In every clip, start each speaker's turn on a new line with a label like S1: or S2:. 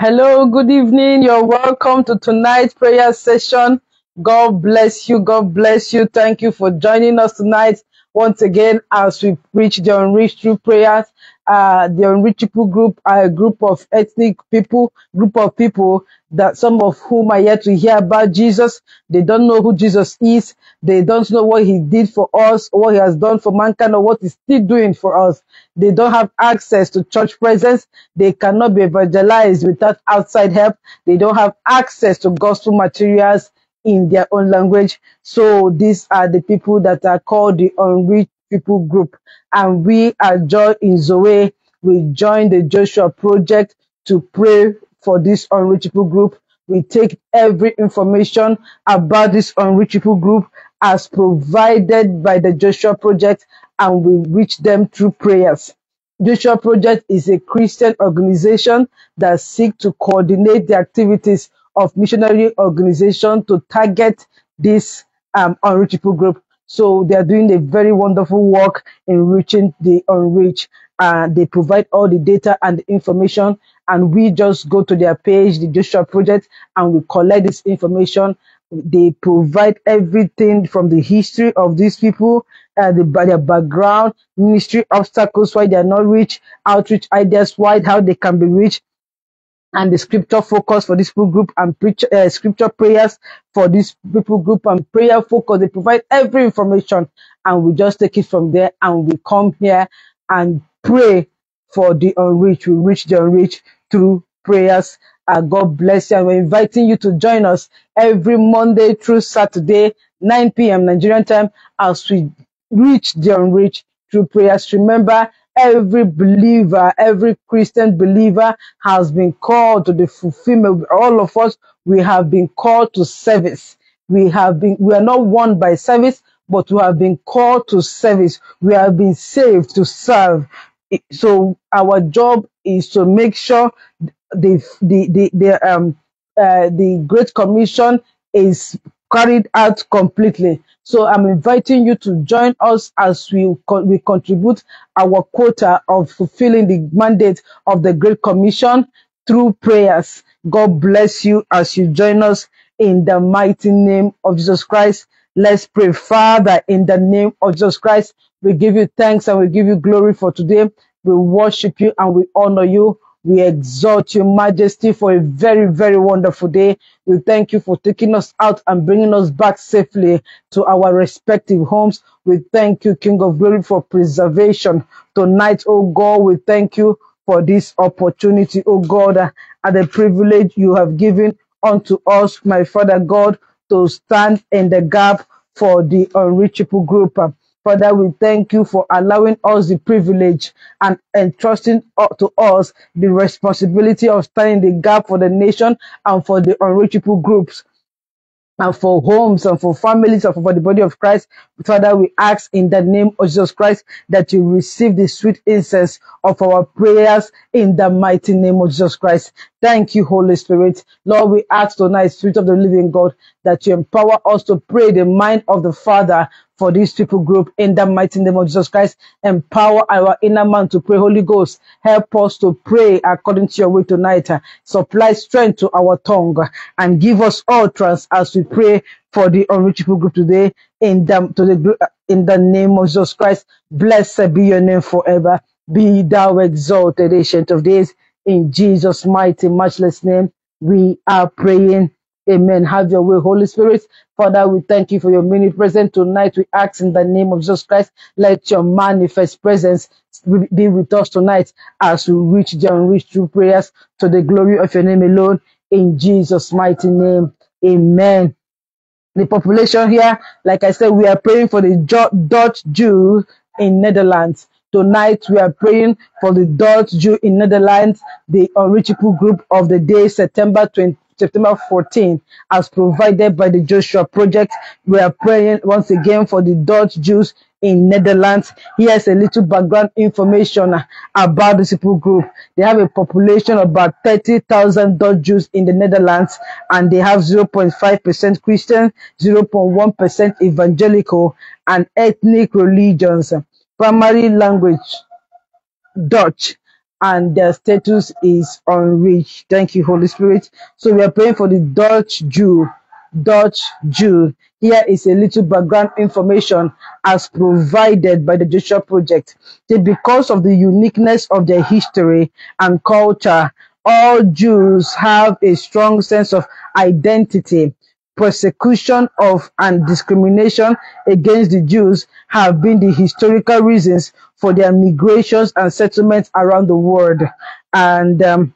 S1: Hello, good evening. You're welcome to tonight's prayer session. God bless you. God bless you. Thank you for joining us tonight once again as we preach the unreached through prayers. Uh, the unreached people group are a group of ethnic people, group of people that some of whom are yet to hear about Jesus. They don't know who Jesus is. They don't know what he did for us, what he has done for mankind, or what he's still doing for us. They don't have access to church presence. They cannot be evangelized without outside help. They don't have access to gospel materials in their own language. So these are the people that are called the unreached people group. And we are Joy in Zoe. We join the Joshua Project to pray for this unreachable group. We take every information about this unreachable group as provided by the Joshua Project and we reach them through prayers. Joshua Project is a Christian organization that seeks to coordinate the activities of missionary organization to target this um, unreachable group. So they are doing a very wonderful work in reaching the unreached. Uh, they provide all the data and the information, and we just go to their page, the Joshua Project, and we collect this information. They provide everything from the history of these people, uh, the, their background, ministry obstacles, why they are not rich, outreach ideas, why how they can be reached and the scripture focus for this people group and preach, uh, scripture prayers for this people group and prayer focus. They provide every information and we just take it from there and we come here and pray for the unreached. We reach the unreached through prayers. Uh, God bless you. And we're inviting you to join us every Monday through Saturday, 9 p.m. Nigerian time as we reach the unreached through prayers. Remember, every believer, every Christian believer has been called to the fulfillment. All of us, we have been called to service. We have been, we are not won by service, but we have been called to service. We have been saved to serve. So our job is to make sure the the the, the um uh, the Great Commission is carried out completely. So I'm inviting you to join us as we co- we contribute our quota of fulfilling the mandate of the Great Commission through prayers. God bless you as you join us in the mighty name of Jesus Christ. Let's pray. Father, in the name of Jesus Christ, we give you thanks and we give you glory for today. We worship you and we honor you. We exalt your majesty for a very, very wonderful day. We thank you for taking us out and bringing us back safely to our respective homes. We thank you, King of Glory, for preservation. Tonight, oh God, we thank you for this opportunity, oh God, and the privilege you have given unto us, my Father God, to stand in the gap for the unreachable group. Father, we thank you for allowing us the privilege and entrusting to us the responsibility of standing the gap for the nation and for the unreachable groups and for homes and for families and for the body of Christ. Father, we ask in the name of Jesus Christ that you receive the sweet incense of our prayers in the mighty name of Jesus Christ. Thank you, Holy Spirit. Lord, we ask tonight, Spirit of the living God, that you empower us to pray the mind of the Father for this people group in the mighty name of Jesus Christ. Empower our inner man to pray. Holy Ghost, help us to pray according to your will tonight. Supply strength to our tongue and give us utterance as we pray for the unreachable group today in the, to the, in the name of Jesus Christ. Blessed be your name forever. Be thou exalted, ancient of days. In Jesus' mighty, matchless name, we are praying. Amen. Have your way, Holy Spirit. Father, we thank you for your many presence tonight. We ask in the name of Jesus Christ, let your manifest presence be with us tonight as we reach the unreached through prayers to the glory of your name alone. In Jesus' mighty name. Amen the population here. Like I said, we are praying for the Dutch Jew in Netherlands. Tonight we are praying for the Dutch Jew in Netherlands, the unreachable group of the day, September 20. September 14, as provided by the Joshua Project. We are praying once again for the Dutch Jews in Netherlands. Here's a little background information about this people group. They have a population of about 30,000 Dutch Jews in the Netherlands, and they have 0.5% Christian, 0.1% evangelical, and ethnic religions. Primary language Dutch and their status is unreached. Thank you, Holy Spirit. So we are praying for the Dutch Jew. Dutch Jew. Here is a little background information as provided by the Joshua Project. That because of the uniqueness of their history and culture, all Jews have a strong sense of identity persecution of and discrimination against the Jews have been the historical reasons for their migrations and settlements around the world. And um,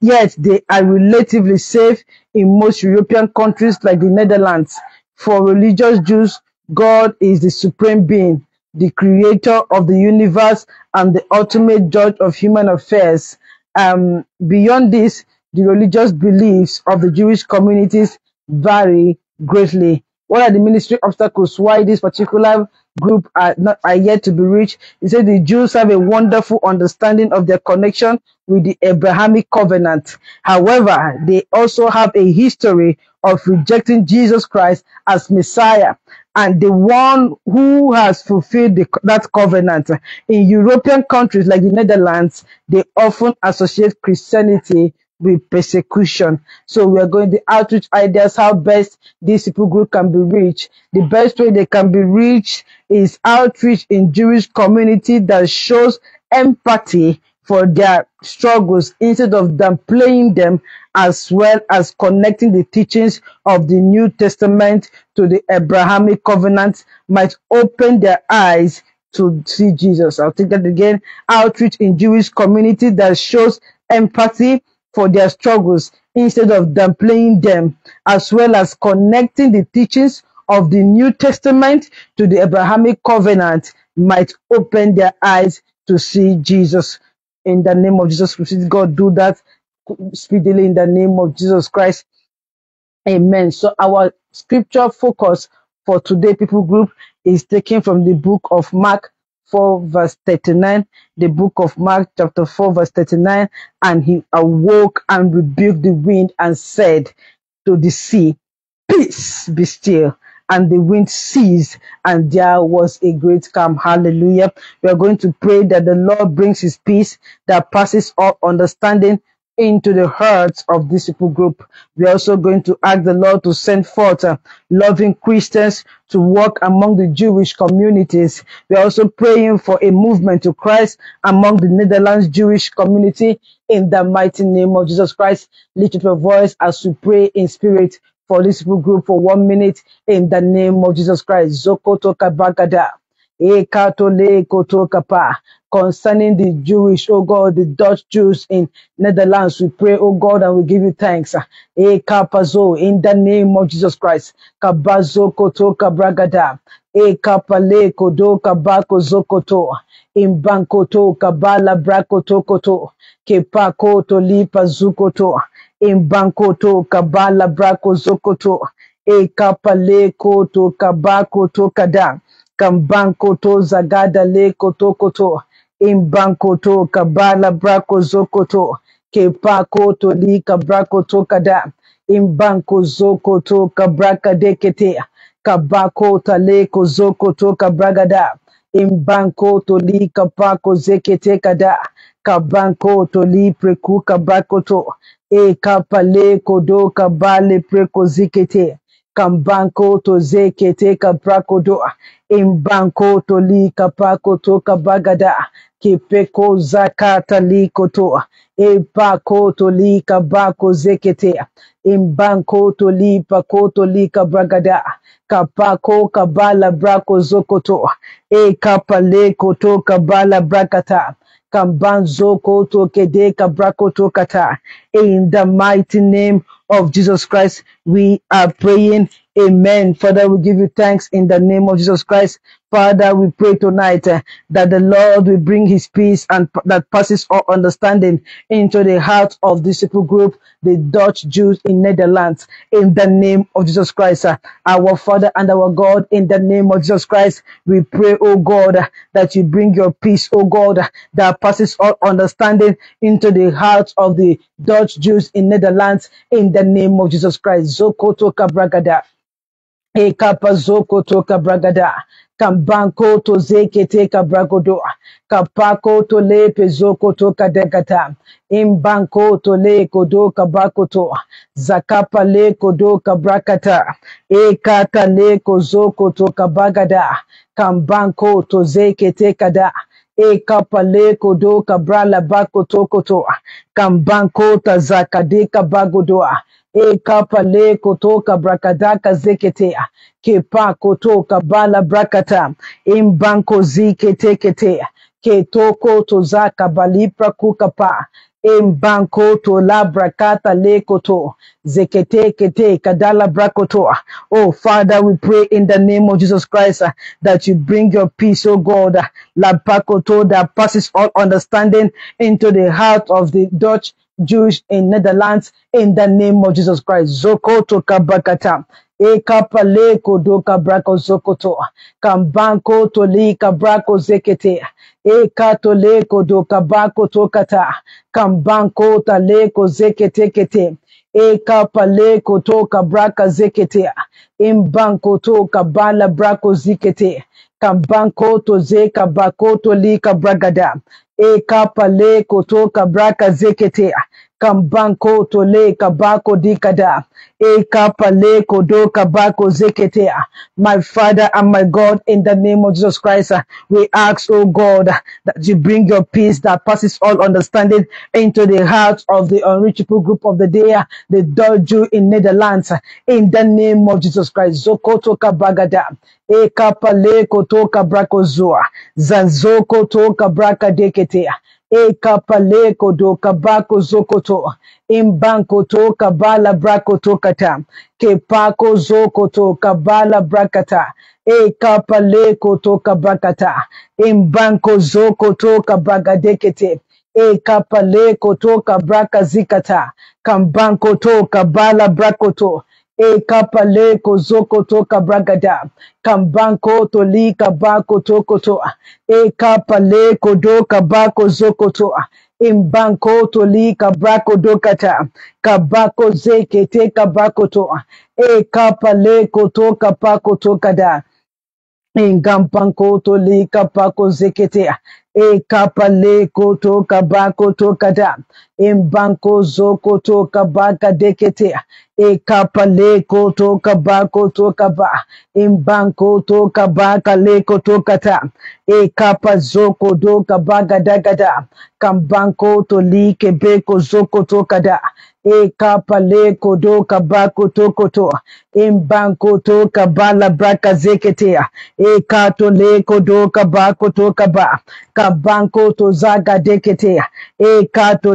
S1: yet they are relatively safe in most European countries like the Netherlands. For religious Jews, God is the supreme being, the creator of the universe and the ultimate judge of human affairs. Um, beyond this, the religious beliefs of the Jewish communities vary greatly. What are the ministry obstacles? Why this particular group are not are yet to be reached? He said the Jews have a wonderful understanding of their connection with the Abrahamic covenant. However, they also have a history of rejecting Jesus Christ as Messiah and the one who has fulfilled the, that covenant. In European countries like the Netherlands, they often associate Christianity with persecution. So we are going to outreach ideas how best this people group can be reached. The best way they can be reached is outreach in Jewish community that shows empathy for their struggles instead of downplaying them as well as connecting the teachings of the New Testament to the Abrahamic covenant might open their eyes to see Jesus. I'll take that again. Outreach in Jewish community that shows empathy for their struggles instead of downplaying them, as well as connecting the teachings of the New Testament to the Abrahamic covenant might open their eyes to see Jesus. In the name of Jesus Christ, God do that speedily in the name of Jesus Christ. Amen. So our scripture focus for today people group is taken from the book of Mark 4 verse 39, the book of Mark chapter 4 verse 39, and he awoke and rebuked the wind and said to the sea, peace be still. And the wind ceased, and there was a great calm. Hallelujah. We are going to pray that the Lord brings his peace that passes all understanding into the hearts of this group. We're also going to ask the Lord to send forth uh, loving Christians to work among the Jewish communities. We're also praying for a movement to Christ among the Netherlands Jewish community in the mighty name of Jesus Christ. Lift up your voice as we pray in spirit for this group for one minute in the name of Jesus Christ. Zokoto kabagada. Ekatole kotokapa concerning the Jewish, oh God, the Dutch Jews in Netherlands. We pray, oh God, and we give you thanks. E kapazo, in the name of Jesus Christ. Kabazo koto kabragada. E kapale kodo kabako zokoto. Imbankoto kabala brakoto koto. Kepako to lipa zukoto. Imbankoto kabala brako zokoto. E kapale koto kabako to kada. Kambanko to zagada le koto koto imbankoto kabala brako zokoto kepakoto li kabrakoto kada imbanko zokoto kabraka dekete kabako taleko zokoto kabragada imbanko to li kapako zekete kada kabanko to li preku kabrakoto e kapale kodo kabale preko zikete kambanko to zekete kabrakodo imbanko to li kapako to kabagada kipeko zakata likoto epako to lika bako zekete imbanko to lipa koto lika bragada kapako kabala brako zokoto e kapale koto kabala brakata kambanzo koto kede kabrakoto kata in the mighty name of Jesus Christ we are praying Amen. Father, we give you thanks in the name of Jesus Christ. Father, we pray tonight uh, that the Lord will bring his peace and that passes all understanding into the heart of this people group, the Dutch Jews in Netherlands, in the name of Jesus Christ. Uh, our Father and our God, in the name of Jesus Christ, we pray, oh God, uh, that you bring your peace, oh God, that passes all understanding into the hearts of the Dutch Jews in Netherlands, in the name of Jesus Christ. Zokoto Kabragada. Ekapa zoko toka bragada. Kambanko to zekete kabragodoa. Kapako to le pezoko to kadegata. Imbanko to le kodo kabakoto. Zakapa le kodo kabrakata. Ekata le kozoko to kabagada. Kambanko to zekete kada. Ekapa le kodo kabrala bakoto koto. Kambanko ta zakadeka bagodoa. Ekapa le koto kabrakadaka zeketea. Kepa koto kabala brakata. Imbanko ziketekete ke toko to zaka balipra kukapa embanko to labrakata lekoto zekete kete kadala brakoto. Oh father we pray in the name of jesus christ uh, that you bring your peace oh god. Uh, lapakoto that passes all understanding into the heart of the dutch Jews in Netherlands in the name of Jesus Christ. Zoko to kabakata. Ekapale kodoka brako zokoto. Kambanko toli kabrako zekete. Ekatole kodoka bako tokata. Kambanko taleko zekete kete. Ekapale kotoka braka zekete. Imbanko to kabala brako zikete. Kambanko to zeka bako toli kabragada. Ekapale kotoka braka zekete kambanko tole kabako dikada. E kapale kodo kabako zeketea my father and my god in the name of jesus christ we ask oh god that you bring your peace that passes all understanding into the heart of the unreachable group of the day. Uh, the Jew in netherlands in the name of jesus christ. Zokoto kabagada. E kapale koto kabrako zua zanzoko to kabraka deketea e kapale kodo kabako zokoto imbanko to kabala brakoto kata kepako zokoto kabala brakata e kapale koto kabakata imbanko zokoto kabagadekete e kapale koto kabraka zikata kambanko to kabala brakoto e kapale kozoko toka bragada. Kambanko toli kabako tokoto e kapale kodo kabako zokoto imbanko toli kabrako dokata. Kabako zekete kabako to e kapale koto kapako tokada Ingampanko to li kapako zekete. E kapale koto kabako to kada. Imbanko zoko to kabaka dekete. E kapale koto kabako to kaba. Imbanko to kabaka le koto kata. E kapa zoko do kabaga dagada. Kambanko to li kebeko zoko toka to kada. E kapale kodo kabako to. Imbanko to kabala braka zeketea. E kato le kodo kabako to kaba. Kabanko to zaga deketea. E kato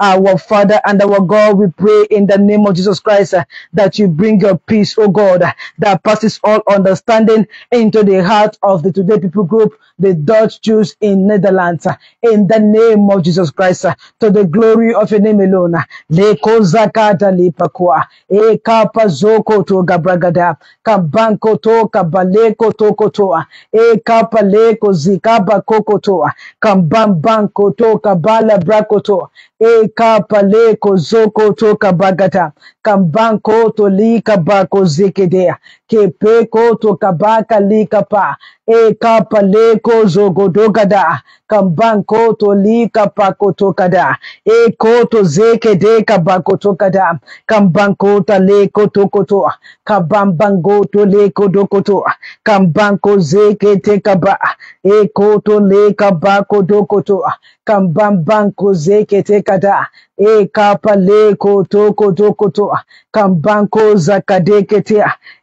S1: Our Father and our God, we pray in the name of Jesus Christ uh, that you bring your peace, oh God, uh, that passes all understanding into the heart of the Today People Group, the Dutch Jews in Netherlands. uh, In the name of Jesus Christ, to the glory of your name alone. Leko zakata lipakua. E kapa zoko to gabragada. Kabanko to kabaleko to kotoa. E kapa leko zikaba kokotoa. Kambambanko to kabala brakoto. E kapa leko zoko to kabagata. Kambanko to lika bako zikedea. Kepeko to kabaka lika pa. E kapa leko zogodogada. Kambanko to lika pako tokada. E koto zeke de kabako tokada. Kambanko ta leko tokoto. Kabambango to leko dokoto. Kambanko zeke te kaba. E koto le kabako dokoto. Kambambanko zeke te kada. E kapa leko toko dokoto. Kambanko zakadeke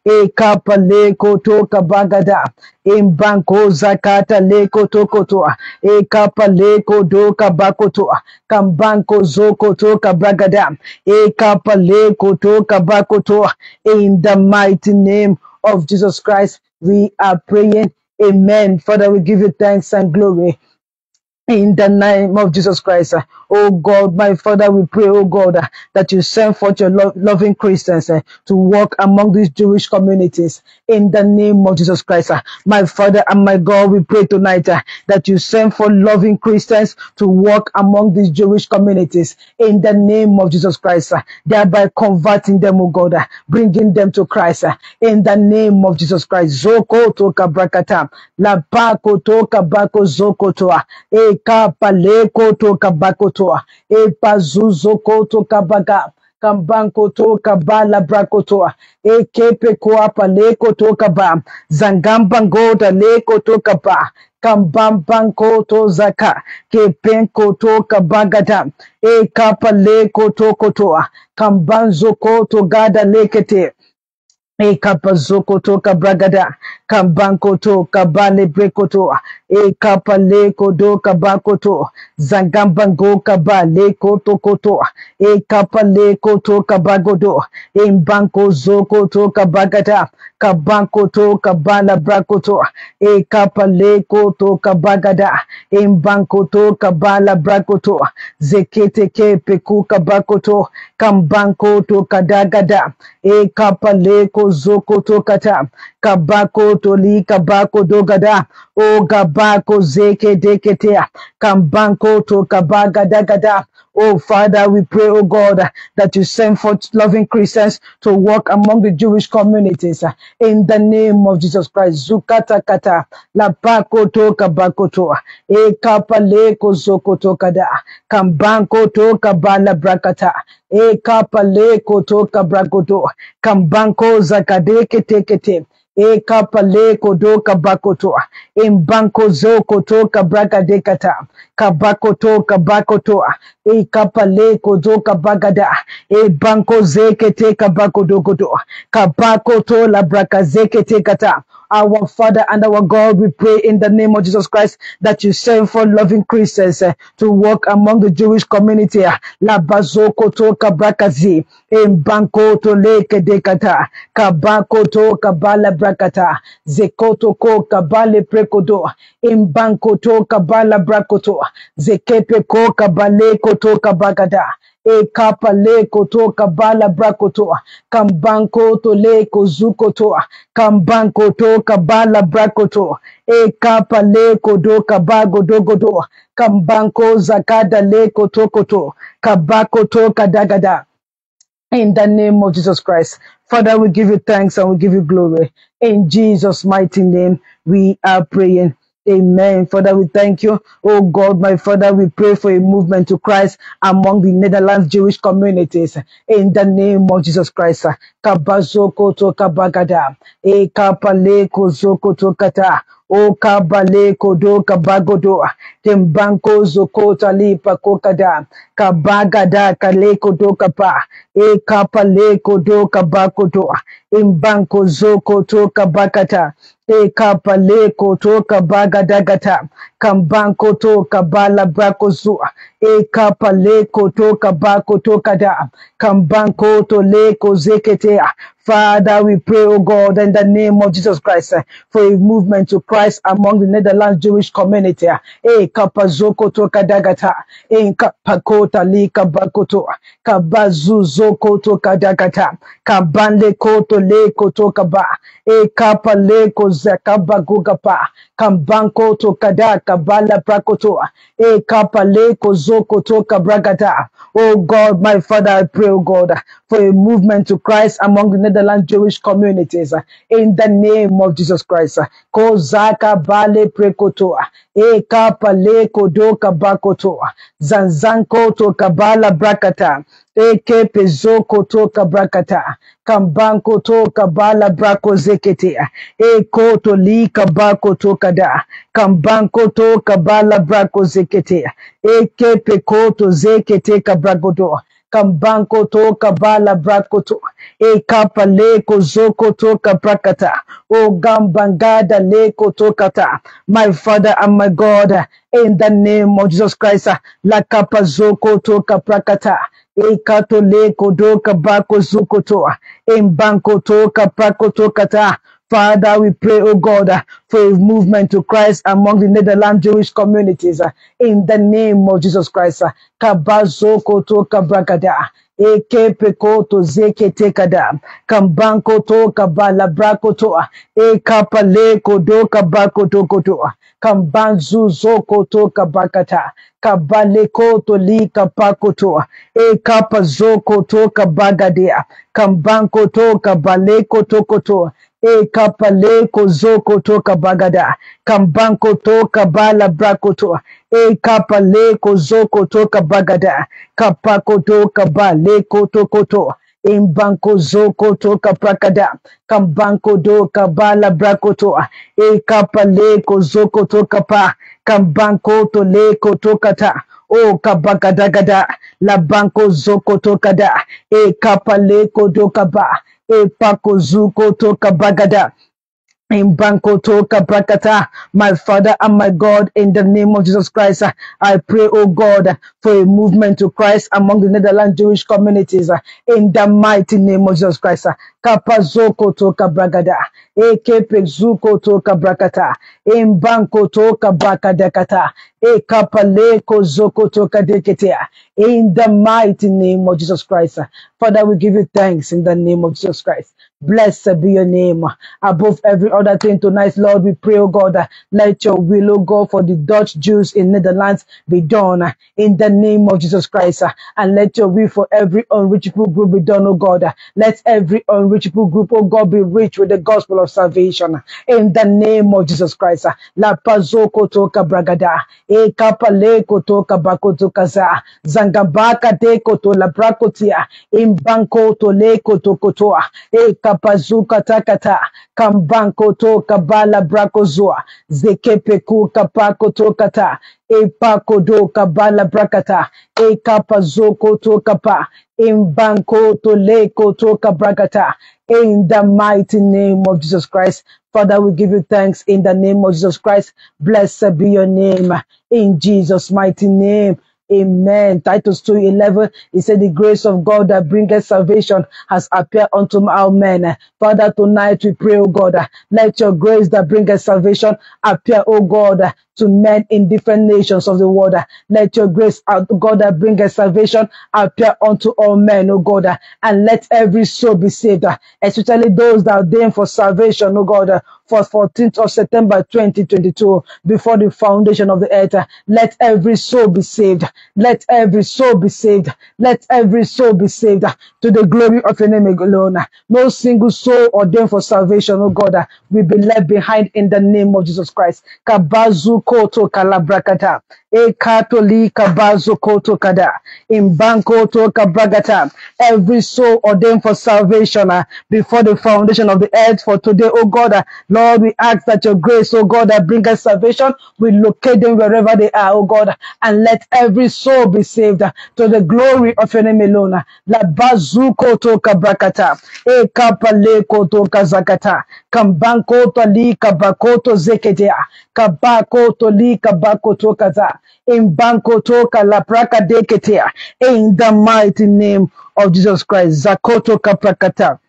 S1: E kapa leko toka bagada. Imbanko zakata leko tokoto. E kapa leko doka bakoto. Kambanko zoko toka bagada. E kapa leko toka bakoto. In the mighty name of Jesus Christ, we are praying. Amen. Father, we give you thanks and glory. In the name of Jesus Christ. uh, Oh God, my Father, we pray, oh God, uh, that you send forth your lo- loving Christians uh, to walk among these Jewish communities in the name of Jesus Christ. uh. My Father and my God, we pray tonight uh, that you send for loving Christians to walk among these Jewish communities in the name of Jesus Christ, uh, thereby converting them, oh God, uh, bringing them to Christ uh, in the name of Jesus Christ. Zoko toka kabrakata, la pako to kabako zoko toa, e kapaleko to kabako toa, e pazuzo to kabaga. Kambanko to kabala brakotoa. Ekepe koapa leko to kaba. Zangambango da leko to kaba. Kambambanko to zaka. Kepenko to kabagada. E kapa leko to kotoa. Kambanzo ko to gada lekete E kapazoko to kabragada, kambanko to kabale brekoto, e kapale kodo kabakoto, zangambango kabale koto. Koto, e kapale koto kabagodo, e mbanko zoko to kabagada, kabanko to kabala brakoto, e kapale koto kabagada, e mbanko to kabala brakoto, zekete ke peku kabakoto, kambanko to kadagada, e kapale ko zoko to kata, kabako to li kabako dogada, o gabako zeke deketea, kambanko to kabagada gada, Oh, Father, we pray, oh God, that you send forth loving Christians to walk among the Jewish communities in the name of Jesus Christ. Zukata kata, la pako to kabako to, e kapale ko zoko kada, kambanko to kabala brakata, e kapale ko to kabrakoto, kambanko zakadeke tekete, e kapale kodo kabakoto imbanko zo koto kabraka dekata kabakoto kabakoto e kapale kodo kabagada e banko zekete kabakodo kodo kabakoto la braka zekete kata our Father and our God, we pray in the name of Jesus Christ that you send for loving Christians uh, to walk among the Jewish community. La bazoko to kabrakazi, imbanko to leke dekata, e kapa le koto kabala brakoto kambanko to le kozukoto kambanko to kabala brakoto e kapa le kodo kabago dogodo kambanko zakada le kotokoto kabako to kadagada in the name of Jesus Christ. Father, we give you thanks and we give you glory. In Jesus' mighty name, we are praying. Amen. Father, we thank you. Oh God, my Father, we pray for a movement to Christ among the Netherlands Jewish communities. In the name of Jesus Christ. Kabazoko to kabagada. Kozoko to kata. O kabale kodo kabagodo. Tembanko zoko talipa kokada. Kabagada kale kodo kapa. E kapale kodo kabakodo. Imbanko zoko to kabakata. E kapale koto kabagadagata. Kambanko to kabala brakozu. E kapale koto kabakoto kada. Kambanko to leko zeketea. Father, we pray, oh God, in the name of Jesus Christ, for a movement to Christ among the Netherlands Jewish community. Eh, kapazoko to kadagata. Eh, kapakota li kabakoto. Kabazuzoko to kadagata. Kabanle koto le koto kaba. Eh, kapale ko zakabagugapa. Kambanko to kada kabala prakoto. Eh, kapale ko zoko to kabragata. Oh God, my Father, I pray, oh God, for a movement to Christ among the Netherlands Jewish communities in the name of Jesus Christ. Kozaka bale prekoto, e kapale kodo kabakoto, zanzanko to kabala brakata, eke pezoko to kabrakata, kambanko to kabala brako zekete, eko to li kabako to kada, kambanko to kabala brako zekete, eke pekoto zekete kabragodo, kambanko to kabala brakoto e kapa leko zoko to kabrakata o gambangada leko kata my father and my god in the name of jesus christ la kapa zoko to kabrakata e kato leko do kabako zoko to e banko to kapako to kata Father, we pray, oh God, for a movement to Christ among the Netherlands Jewish communities in the name of Jesus Christ. uh, Kabazoko to Kabragada. Eke pekoto zeke tekada kambanko to kabala brako to e kapale kodo kabako to koto kambanzu zoko to kabakata kabale koto li kapako to e kapa zoko to kabagadea kambanko to kabale koto koto e kapale kozoko to kabagada kambanko to kabala brakoto e kapale kozoko to kabagada kapako to kabale koto koto imbanko zoko to kapakada kambanko do kabala brakoto e kapale kozoko to kapa kambanko to le koto kata o kabakadagada la banko zoko toka kada e kapale kodo kaba e pako zuko to kabagada in Banco Toka Brakata, my Father and my God, in the name of Jesus Christ, I pray, oh God, for a movement to Christ among the Netherlands Jewish communities, in the mighty name of Jesus Christ. Kapazoko Toka Bragada, Ekepe Zuko Toka Brakata, in Banco Toka Bakadakata, Ekapaleko Zoko Toka Deketea, in the mighty name of Jesus Christ. Father, we give you thanks in the name of Jesus Christ. Blessed be your name. Above every other thing tonight, Lord, we pray, oh God, let your will, oh God, for the Dutch Jews in Netherlands be done in the name of Jesus Christ. And let your will for every unreachable group be done, oh God. Let every unreachable group, oh God, be rich with the gospel of salvation in the name of Jesus Christ. La pazoko toka bragada, e kapale kotoka bakoto kaza, zangabaka te koto la brakotia, imbanko to le koto kotoa, e kapazuka takata, kambanko to kabala brakozua, zekepeku kapako tokata, e pako do kabala brakata, e kapazoko to kapa, imbanko to le koto kabrakata, in the mighty name of Jesus Christ. Father, we give you thanks in the name of Jesus Christ. Blessed be your name in Jesus' mighty name. Amen. Titus 2 11, he said, The grace of God that bringeth salvation has appeared unto all men. Father, tonight we pray, O God, let your grace that bringeth salvation appear, O God, to men in different nations of the world. Let your grace, God, that bringeth salvation appear unto all men, O God, and let every soul be saved, especially those that are ordained for salvation, O God, for 14th of September 2022, before the foundation of the earth. Let every soul be saved. Let every soul be saved. Let every soul be saved to the glory of your name alone. No single soul ordained for salvation, O God, will be left behind in the name of Jesus Christ. Kabazu koto kalabrakata. E katoli kabazu koto kada. Imbanko to kabragata. Every soul ordained for salvation uh, before the foundation of the earth for today, oh God. uh, Lord, we ask that your grace, oh God, that bring us salvation, we locate them wherever they are, oh God, and let every soul be saved uh, to the glory of your name alone. La bazuko to kabrakata, e kapaleko to kazakata, kambanko to li kabako to zeketea, kabako to li kabako to kaza, imbanko to kalapraka deketea, in the mighty name of Jesus Christ. Zakoto kaprakata.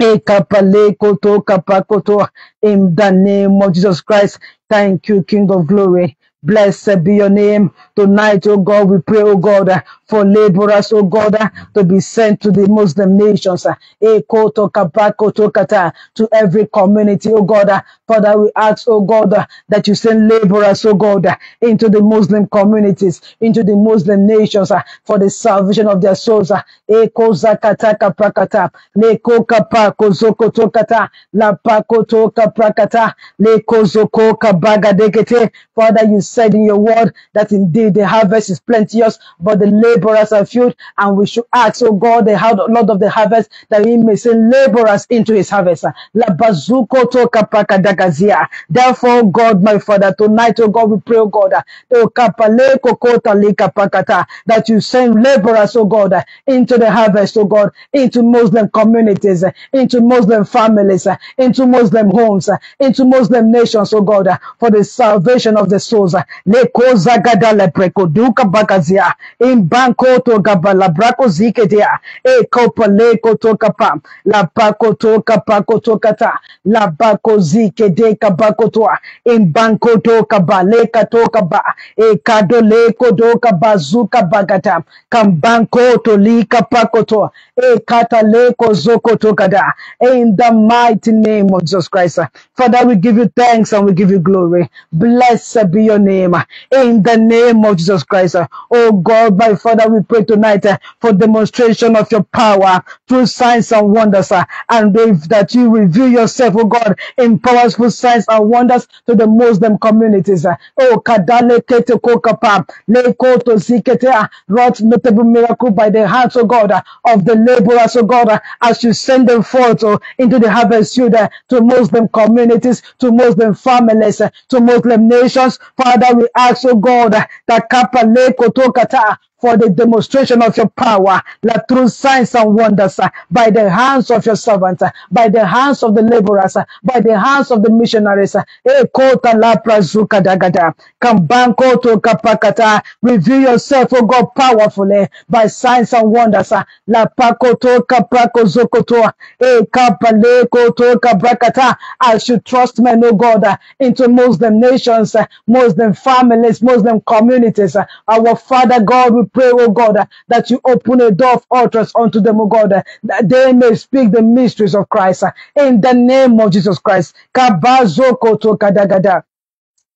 S1: Ekapalekoto kapakoto. In the name of Jesus Christ, thank you, King of Glory. Blessed be your name. Tonight, oh God, we pray, oh God, for laborers, oh God, uh, to be sent to the Muslim nations. uh, To every community, oh God. uh, Father, we ask, oh God, that you send laborers, oh God, into the Muslim communities, into the Muslim nations, for the salvation of their souls. Father, you said in your word that indeed the harvest is plenteous, but the laborers are few, and we should ask, oh God, the Lord of the harvest, that he may send laborers into his harvest. Therefore, God, my Father, tonight, oh God, we pray, oh God, oh that you send laborers, oh God, into the harvest, oh God, into Muslim communities, into Muslim families, into Muslim homes, into Muslim nations, oh God, for the salvation of the souls. uh, leko zagada lepreko duka bakazia imbanko to gabala e kopa leko to kapa la pako to kapako to kata la bako zike de kabako to imbanko to kabaleka to kaba e kado leko do kabazuka bagata. Kambanko to lika pako to e kata leko zoko to kada in the mighty name of Jesus Christ Father we give you thanks and we give you glory. Blessed be your name. In the name of Jesus Christ oh God my Father we pray tonight uh, for demonstration of your power through signs and wonders uh, and if that you reveal yourself oh God in powerful signs and wonders to the Muslim communities uh. oh kadale kete kokapa leko to zikete wrought notable miracle by the hands oh God of the laborers oh God as you send them forth oh, into the harvest field to Muslim communities to Muslim families to Muslim nations Father we ask oh God that kapa leko tokata for the demonstration of your power, like through signs and wonders, uh, by the hands of your servants, uh, by the hands of the laborers, uh, by the hands of the missionaries. uh, eh, kota la prazuka dagada, kambanko to kapakata. Reveal yourself, oh God, powerfully by signs and wonders. La pako to kapako zokoto, eh, kapaleko. I should trust men, oh God, into Muslim nations, Muslim families, Muslim communities. Our Father God, we pray, oh God, that you open a door of utterance unto them, oh God, that they may speak the mysteries of Christ. In the name of Jesus Christ. Kadagada.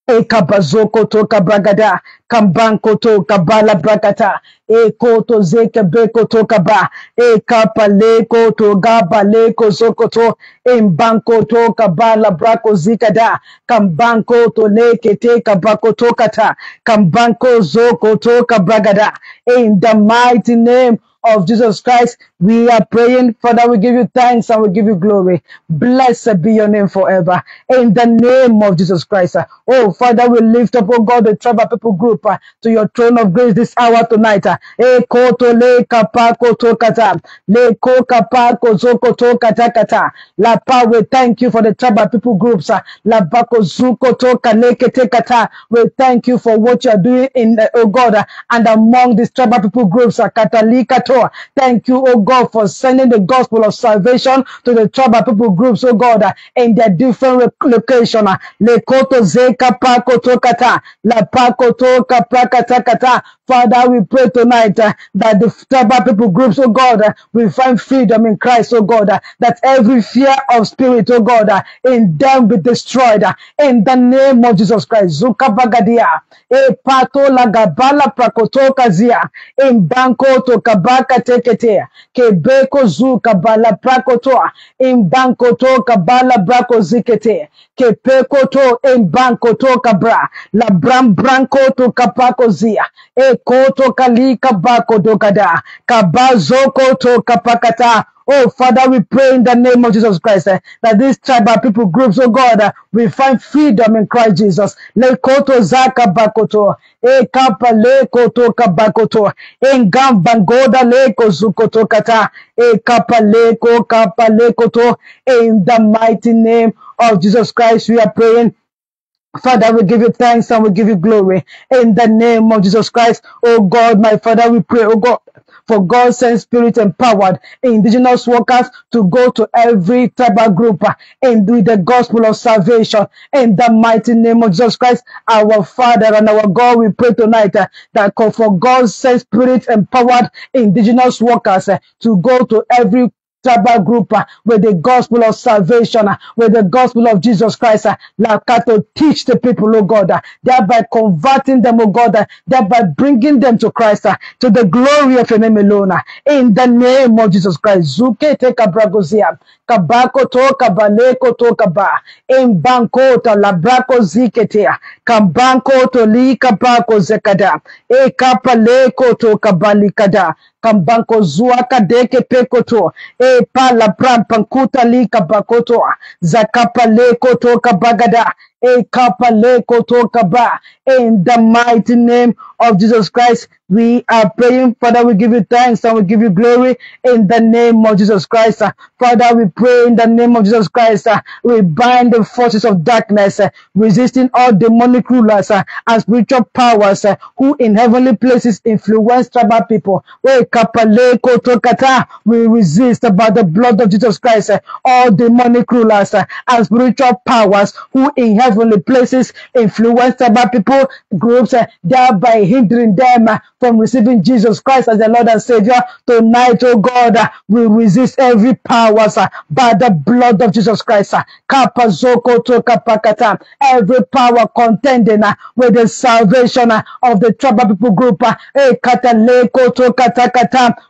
S1: Ekabazoko to kabragada, kambanko to kabala brakata, ekoto zeke beko to kaba, ekapaleko to gabaleko zokoto, embanko to kabala brako zikada, kambanko to leke te kabako to kata, kambanko zoko to kabragada, in the mighty name of Jesus Christ, we are praying. Father, we give you thanks and we give you glory. Blessed be your name forever. In the name of Jesus Christ. Oh, Father, we lift up, oh God, the tribal people group uh, to your throne of grace this hour tonight. uh. Eh, koto le kapako to kata. Le ko kapako zoko to kata kata. La pa, we thank you for the tribal people groups. uh. La bako zuko to kaneke te kata. We thank you for what you are doing in, uh, oh God, uh, and among these tribal people groups. uh, Katalika to. Thank you, oh God, for sending the gospel of salvation to the tribal people groups, oh God, uh, in their different lo- location. uh. Lekoto zeka pako tokata, la pako toka prakata kata. Father, we pray tonight uh, that the tribal people groups, oh God, uh, will find freedom in Christ, oh God, uh, that every fear of spirit, oh God, uh, in them be destroyed in the name of Jesus Christ. Zuka bagadia, e pato lagabala prakotoka zia, in banko to kabaka teketea, kebeko zuka bala prakotoa, in banko to kabala brako zikete, kepeko to in banko to kabra, la bram branko to kapako zia, e koto kalika bako dokada, kabazoko to kapakata, Oh, Father, we pray in the name of Jesus Christ eh, that these tribal people groups, oh God, uh, we find freedom in Christ Jesus. Lekoto zaka bakoto, e kapa lekoto kabakoto, engam bangoda leko zukoto kata, e kapa leko kapa lekoto. In the mighty name of Jesus Christ, we are praying. Father, we give you thanks and we give you glory. In the name of Jesus Christ, oh God, my Father, we pray, oh God, for God sent spirit empowered indigenous workers to go to every tribal group and with the gospel of salvation. In the mighty name of Jesus Christ, our Father and our God, we pray tonight uh, that for God sent spirit empowered indigenous workers uh, to go to every tribal group uh, with the gospel of salvation, uh, with the gospel of Jesus Christ, uh, like uh, to teach the people, oh God, uh, thereby converting them, oh God, uh, thereby bringing them to Christ, uh, to the glory of your name alone. uh, in the name of Jesus Christ. Zuke te kabragozia, kabako to kabaleko to kaba, in banko to labrako ziketea, kambanko to li kabako zekada, e kapaleko to kabalikada, kambanko zua kadeke pekoto e pala pram pankuta lika bakoto zakapa leko toka bagada In the mighty name of Jesus Christ, we are praying. Father, we give you thanks and we give you glory in the name of Jesus Christ. Uh, Father, we pray in the name of Jesus Christ. uh, We bind the forces of darkness, uh, resisting all demonic rulers and spiritual powers who in heavenly places influence tribal people. We resist by the blood of Jesus Christ all demonic rulers and spiritual powers who in heavenly places influence tribal people groups, uh, thereby hindering them uh, from receiving Jesus Christ as their Lord and Savior. Tonight, oh God, uh, we resist every powers by the blood of Jesus Christ. Every power contending with the salvation of the tribal people group. eh.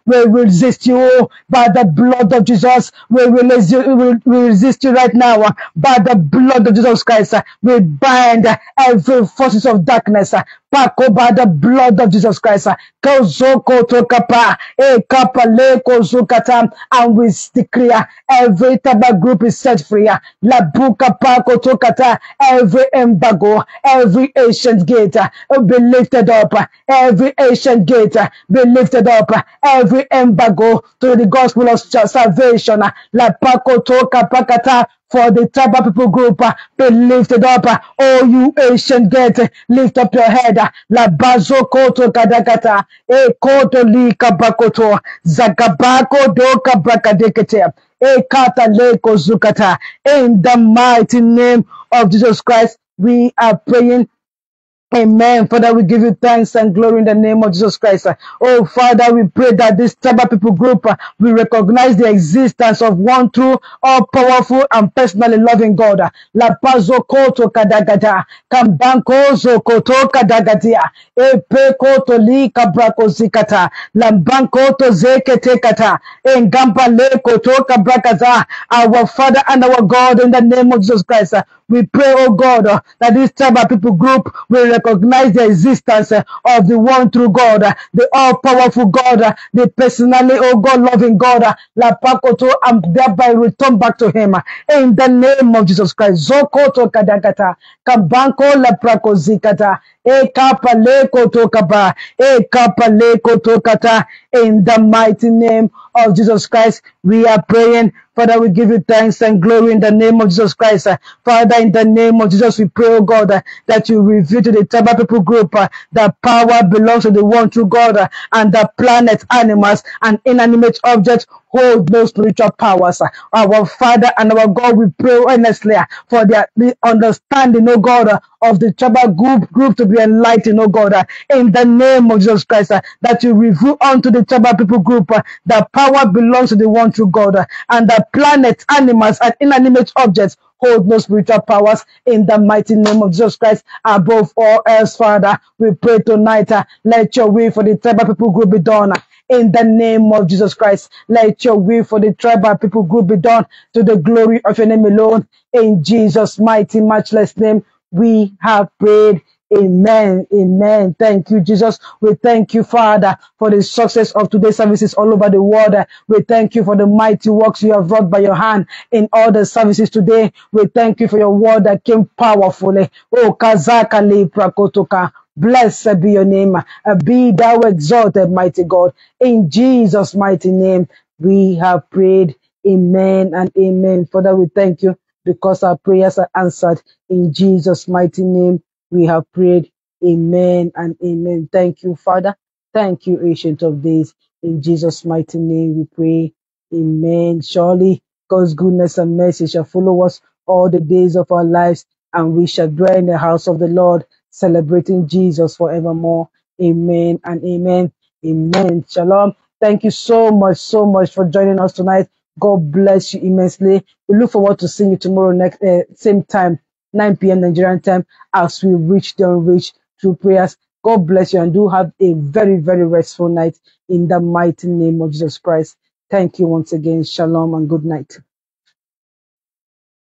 S1: We resist you by the blood of Jesus. We release you, we resist you right now by the blood of Jesus Christ. Uh, We bind uh, every forces of darkness. uh, Pako by the blood of Jesus Christ. uh, Kozoko to kapa, eh, kapa leko zukata, and we declare every taba group is set free. uh, Labuka pako to kata, every embargo, every ancient gate uh, be lifted up. uh, Every ancient gate uh, be lifted up. uh, Every embargo to the gospel of salvation. uh, La pako to kapakata, for the tribal people group uh, be lifted up. uh, Oh, you ancient gate, uh, lift up your head. uh, La bazoko to kadakata, e koto li kabakoto, zagabako do kabrakadekete, e kata leko zukata. In the mighty name of Jesus Christ, we are praying Amen. Father, we give you thanks and glory in the name of Jesus Christ. Oh, Father, we pray that this tribal people group uh, will recognize the existence of one true, all powerful, and personally loving God. La pazo koto kadagada, kambanko zo koto kadagadia, epe koto li kabrako zikata, lambanko to kata, engamba le koto kabrakaza. Our Father and our God, in the name of Jesus Christ, we pray, oh God, uh, that this tribal people group will recognize the existence uh, of the one true God, uh, the all powerful God, uh, the personally, oh God, loving God, uh, La Pakoto, and thereby return back to Him. uh, In the name of Jesus Christ. Zokoto Kadakata, Kabanko La Prakozikata, E Kapaleko Tokaba, E Kapaleko Tokata, in the mighty name of Jesus Christ, we are praying. Father, we give you thanks and glory in the name of Jesus Christ. Uh, Father, in the name of Jesus, we pray, oh God, uh, that you reveal to the tribal people group uh, that power belongs to the one true God and the planets, animals, and inanimate objects hold no spiritual powers. Our Father and our God, we pray earnestly for their the understanding, oh God, of the tribal group, group to be enlightened, oh God, in the name of Jesus Christ, that you reveal unto the tribal people group that power belongs to the one true God, and the planets, animals, and inanimate objects hold no spiritual powers in the mighty name of Jesus Christ. Above all else, Father, we pray tonight, uh, let your will for the tribal people group be done. uh, in the name of Jesus Christ. Let your will for the tribal people group be done to the glory of your name alone. In Jesus' mighty, matchless name, we have prayed. Amen. Amen. Thank you, Jesus. We thank you, Father, for the success of today's services all over the world. We thank you for the mighty works you have wrought by your hand in all the services today. We thank you for your word that came powerfully. Oh, Kazaka Prakotoka. Blessed be your name. Uh, Be thou exalted, mighty God. In Jesus' mighty name, we have prayed. Amen and amen. Father, we thank you because our prayers are answered. In Jesus' mighty name, we have prayed. Amen and amen. Thank you, Father. Thank you, Ancient of Days. In Jesus' mighty name, we pray. Amen. Surely God's goodness and mercy shall follow us all the days of our lives, and we shall dwell in the house of the Lord, celebrating Jesus forevermore. Amen and amen. Amen. Shalom. Thank you so much, so much for joining us tonight. God bless you immensely. We look forward to seeing you tomorrow next uh, same time, 9 p.m. Nigerian time, as we reach the unreached through prayers. God bless you and do have a very, very restful night in the mighty name of Jesus Christ. Thank you once again. Shalom and good night.